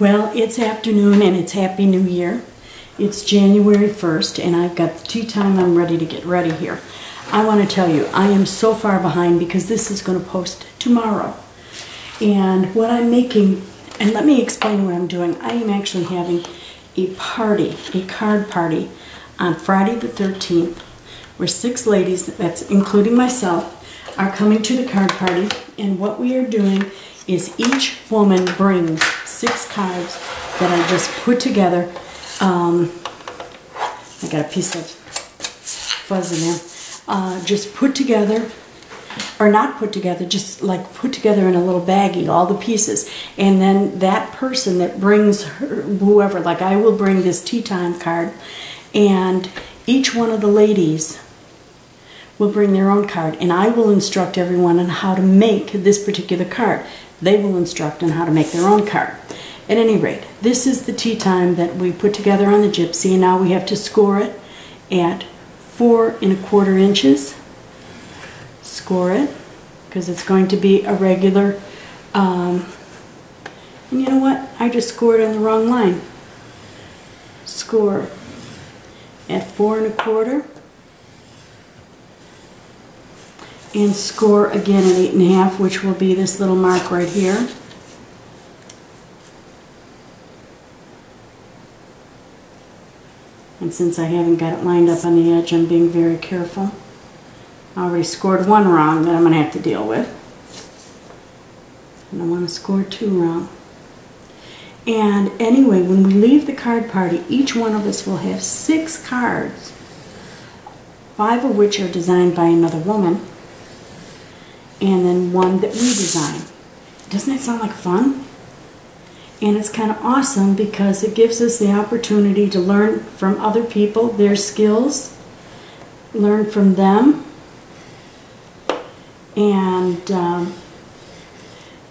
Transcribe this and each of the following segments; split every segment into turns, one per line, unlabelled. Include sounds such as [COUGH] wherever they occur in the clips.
Well, it's afternoon and it's Happy New Year. It's January 1st and I've got the tea time. I'm ready to get ready here. I want to tell you, I am so far behind because this is going to post tomorrow. And what I'm making, and let me explain what I'm doing. I am actually having a party, a card party on Friday the 13th where six ladies, that's including myself, are coming to the card party. And what we are doing is each woman brings six cards that I just put together. Um, I got a piece of fuzz in there. Uh, just put together, or not put together, just like put together in a little baggie, all the pieces. And then that person that brings her, whoever, like I will bring this tea time card, and each one of the ladies will bring their own card, and I will instruct everyone on how to make this particular card. They will instruct on how to make their own card. At any rate, this is the tea time that we put together on the Gypsy, and now we have to score it at four and a quarter inches. Score it, because it's going to be a regular, um, and you know what? I just scored on the wrong line. Score at four and a quarter. And score again at eight and a half, which will be this little mark right here. And since I haven't got it lined up on the edge, I'm being very careful. I already scored one wrong that I'm going to have to deal with. And I want to score two wrong. And anyway, when we leave the card party, each one of us will have six cards, five of which are designed by another woman, and then one that we design. Doesn't that sound like fun? And it's kind of awesome because it gives us the opportunity to learn from other people, their skills, learn from them, and um,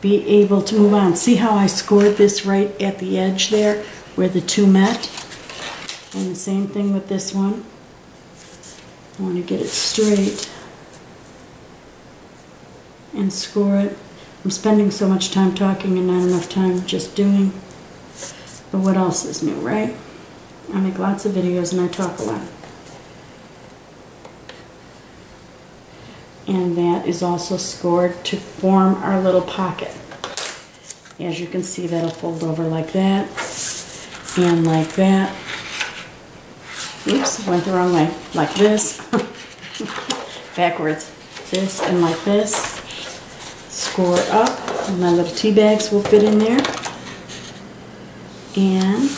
be able to move on. See how I scored this right at the edge there where the two met? And the same thing with this one. I want to get it straight and score it. I'm spending so much time talking and not enough time just doing. But what else is new, right? I make lots of videos and I talk a lot. And that is also scored to form our little pocket. As you can see, that'll fold over like that and like that. Oops, went the wrong way. Like this. [LAUGHS] Backwards. This and like this score up. My little tea bags will fit in there. And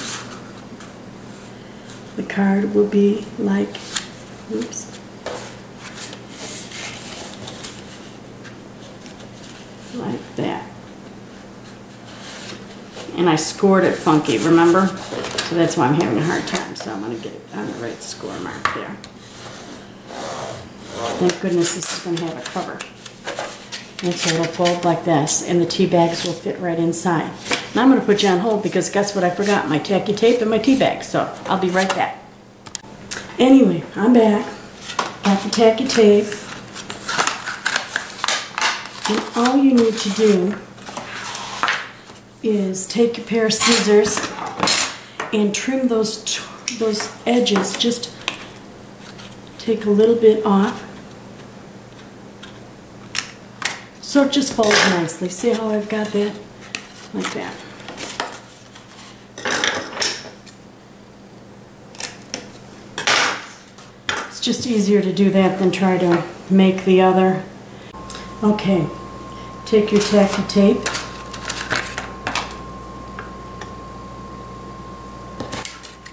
the card will be like, oops, like that. And I scored it funky, remember? So that's why I'm having a hard time. So I'm going to get it on the right score mark there. Thank goodness this is going to have a cover. And so it'll fold like this, and the tea bags will fit right inside. Now I'm going to put you on hold because guess what I forgot? My tacky tape and my tea bag. So I'll be right back. Anyway, I'm back. Got the tacky tape. And all you need to do is take a pair of scissors and trim those those edges. Just take a little bit off So it just folds nicely. See how I've got that? Like that. It's just easier to do that than try to make the other. Okay, take your tacky tape.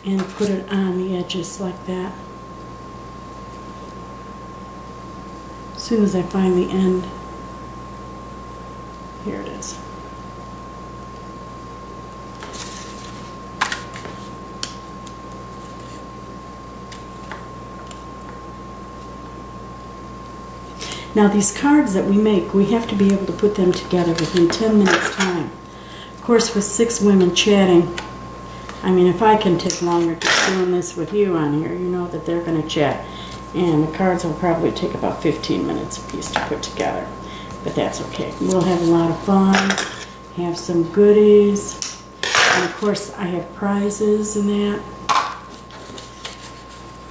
And put it on the edges like that. As soon as I find the end. Here it is. Now these cards that we make, we have to be able to put them together within 10 minutes time. Of course with six women chatting, I mean if I can take longer just doing this with you on here, you know that they're going to chat. And the cards will probably take about 15 minutes a piece to put together but that's okay. We'll have a lot of fun, have some goodies. And of course, I have prizes and that.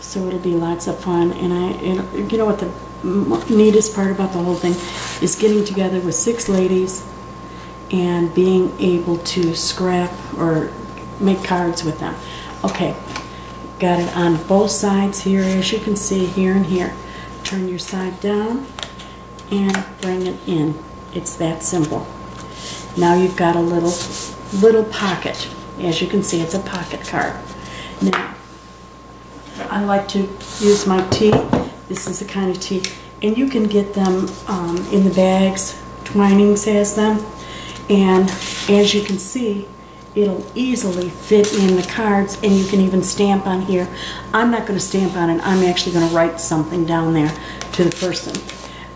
So it'll be lots of fun. And I, and you know what the neatest part about the whole thing is getting together with six ladies and being able to scrap or make cards with them. Okay, got it on both sides here, as you can see here and here. Turn your side down and bring it in. It's that simple. Now you've got a little, little pocket. As you can see, it's a pocket card. Now, I like to use my tea. This is the kind of tea, and you can get them um, in the bags. Twinings has them, and as you can see, it'll easily fit in the cards, and you can even stamp on here. I'm not going to stamp on it. I'm actually going to write something down there to the person,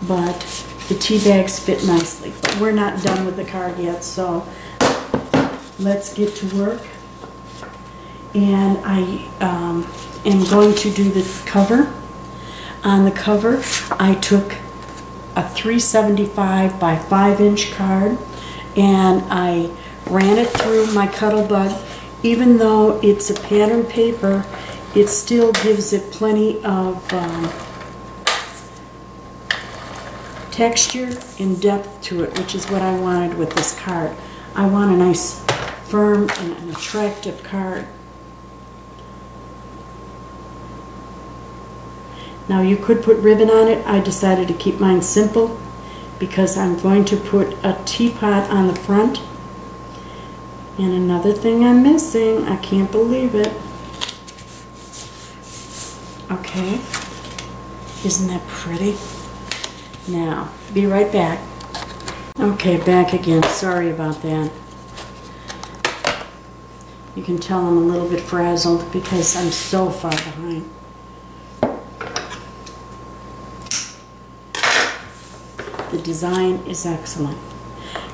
but the tea bags fit nicely. But we're not done with the card yet, so let's get to work. And I um, am going to do the cover. On the cover, I took a 375 by 5 inch card and I ran it through my Cuttlebug. Even though it's a pattern paper, it still gives it plenty of um, texture and depth to it, which is what I wanted with this card. I want a nice, firm, and an attractive card. Now you could put ribbon on it. I decided to keep mine simple because I'm going to put a teapot on the front. And another thing I'm missing, I can't believe it. Okay, isn't that pretty? Now, be right back. Okay, back again, sorry about that. You can tell I'm a little bit frazzled because I'm so far behind. The design is excellent.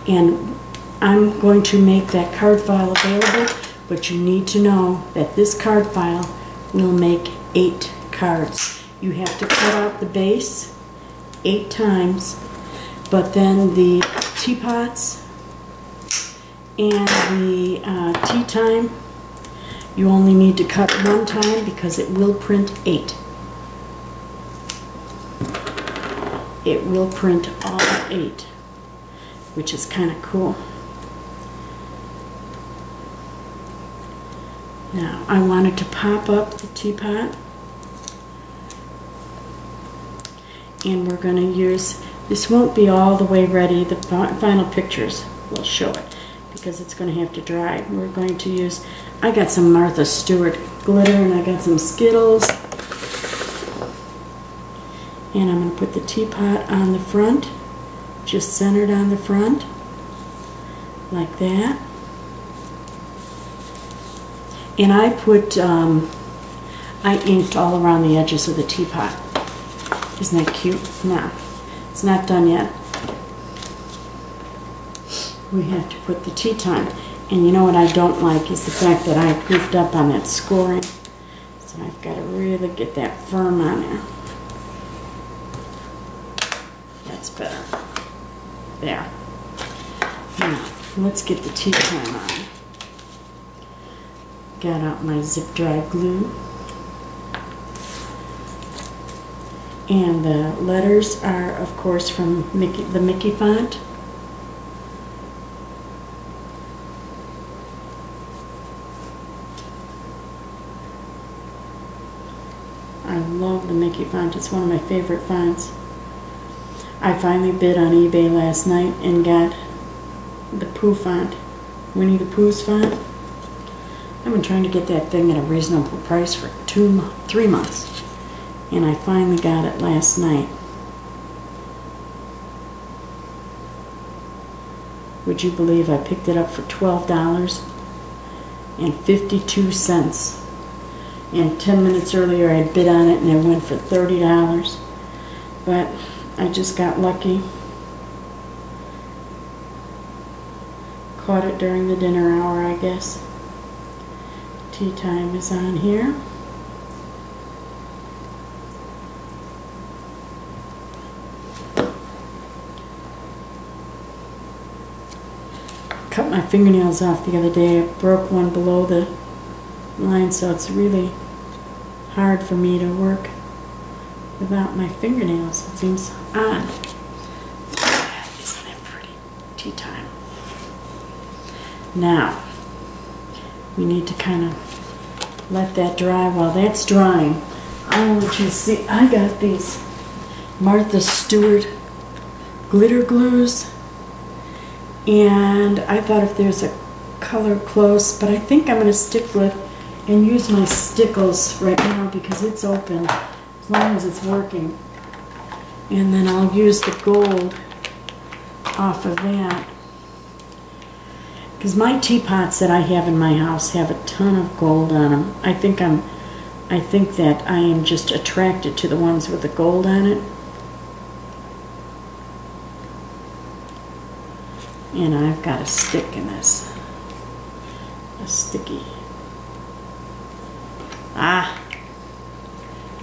And I'm going to make that card file available, but you need to know that this card file will make eight cards. You have to cut out the base eight times, but then the teapots and the uh, tea time, you only need to cut one time because it will print eight. It will print all eight, which is kind of cool. Now, I wanted to pop up the teapot. And we're going to use, this won't be all the way ready, the final pictures will show it because it's going to have to dry. We're going to use, I got some Martha Stewart glitter and I got some Stickles. And I'm going to put the teapot on the front, just centered on the front, like that. And I put, um, I inked all around the edges of the teapot. Isn't that cute? No, it's not done yet. We have to put the tea time. And you know what I don't like is the fact that I goofed up on that scoring. So I've got to really get that firm on there. That's better. There. Now, let's get the tea time on. Got out my zip dry glue. And the letters are, of course, from Mickey, the Mickey font. I love the Mickey font. It's one of my favorite fonts. I finally bid on eBay last night and got the Pooh font, Winnie the Pooh's font. I've been trying to get that thing at a reasonable price for two, three months, and I finally got it last night. Would you believe I picked it up for twelve dollars and fifty-two cents? And ten minutes earlier, I bid on it and it went for thirty dollars. But I just got lucky. Caught it during the dinner hour, I guess. Tea time is on here. cut my fingernails off the other day. I broke one below the line, so it's really hard for me to work without my fingernails. It seems odd. Isn't pretty? Tea time. Now, we need to kind of let that dry. While that's drying, I want you to see, I got these Martha Stewart glitter glues. And I thought if there's a color close, but I think I'm going to stick with and use my stickles right now because it's open as long as it's working. And then I'll use the gold off of that. Because my teapots that I have in my house have a ton of gold on them. I think I'm, I think that I am just attracted to the ones with the gold on it. And I've got a stick in this. A sticky.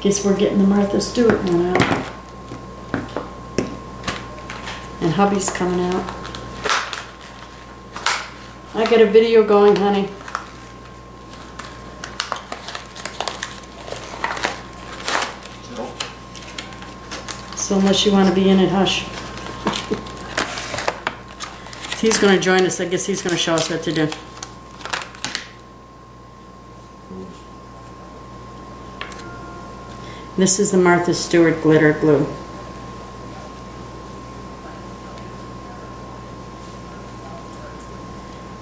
Guess we're getting the Martha Stewart one out. And hubby's coming out. I got a video going, honey. So unless you want to be in it, hush. [LAUGHS] he's going to join us. I guess he's going to show us what to do. This is the Martha Stewart glitter glue.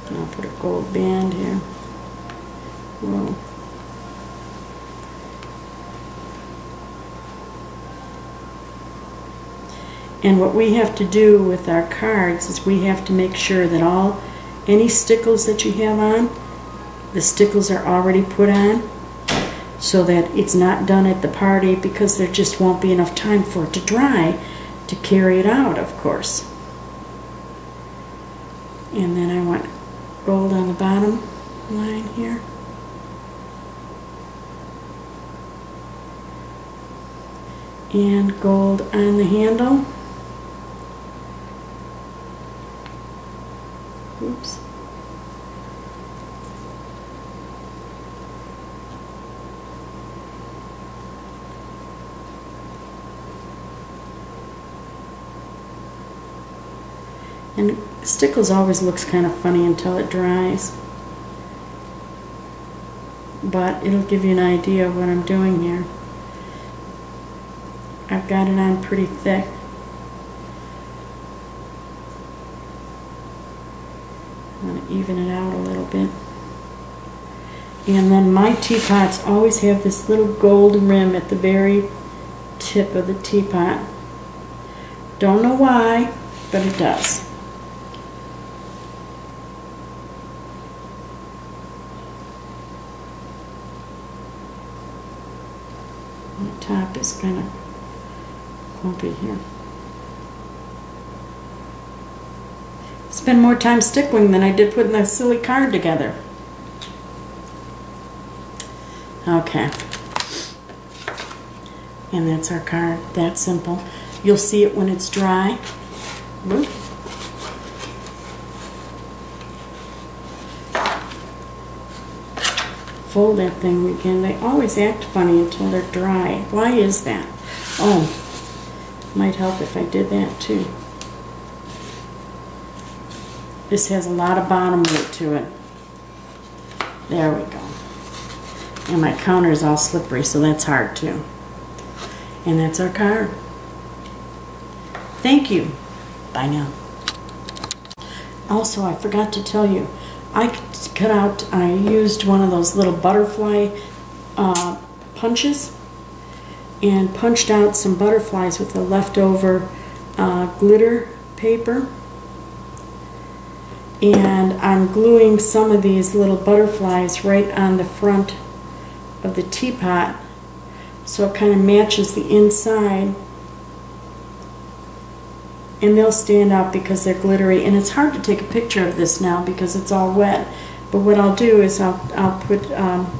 And I'll put a gold band here. Whoa. And what we have to do with our cards is we have to make sure that all, any stickles that you have on, the stickles are already put on so that it's not done at the party because there just won't be enough time for it to dry to carry it out, of course. And then I want gold on the bottom line here. And gold on the handle. Oops. And stickles always looks kind of funny until it dries. But it'll give you an idea of what I'm doing here. I've got it on pretty thick. I'm going to even it out a little bit. And then my teapots always have this little gold rim at the very tip of the teapot. Don't know why, but it does. The top is kind of clumpy here. Spend more time stickling than I did putting that silly card together. Okay. And that's our card. That simple. You'll see it when it's dry. Fold that thing again. They always act funny until they're dry. Why is that? Oh, might help if I did that too. This has a lot of bottom weight to it. There we go. And my counter is all slippery, so that's hard too. And that's our card. Thank you. Bye now. Also, I forgot to tell you, I cut out, I used one of those little butterfly uh, punches and punched out some butterflies with the leftover uh, glitter paper. And I'm gluing some of these little butterflies right on the front of the teapot so it kind of matches the inside and they'll stand out because they're glittery and it's hard to take a picture of this now because it's all wet but what I'll do is I'll, I'll put um,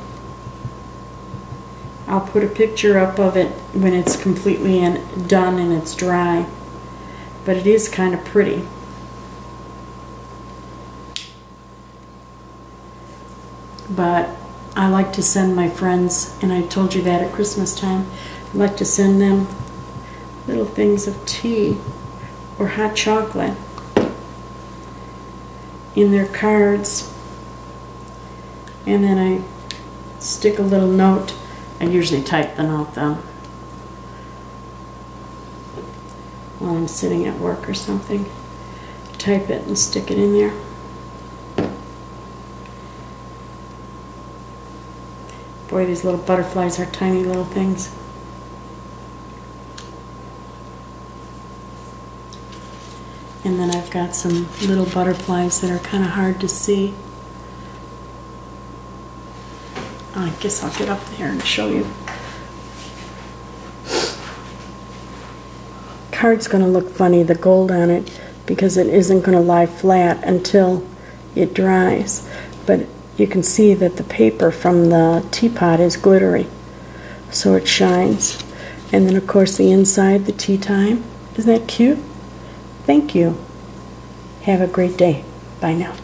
I'll put a picture up of it when it's completely in, done and it's dry but it is kind of pretty but I like to send my friends, and I told you that at Christmas time, I like to send them little things of tea or hot chocolate in their cards. And then I stick a little note. I usually type the note though. While I'm sitting at work or something. Type it and stick it in there. Boy, these little butterflies are tiny little things. And then I've got some little butterflies that are kind of hard to see. I guess I'll get up there and show you. Card's going to look funny, the gold on it, because it isn't going to lie flat until it dries. But you can see that the paper from the teapot is glittery, so it shines. And then, of course, the inside, the tea time. Isn't that cute? Thank you. Have a great day. Bye now.